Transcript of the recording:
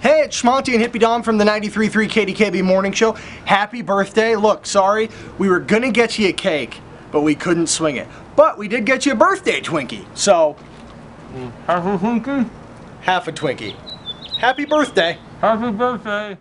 Hey, it's Shmonty and Hippie Dom from the 93.3 KDKB Morning Show. Happy birthday. Look, sorry, we were gonna get you a cake, but we couldn't swing it. But we did get you a birthday Twinkie, so mm. half a Twinkie. half a Twinkie. Happy birthday. Happy birthday.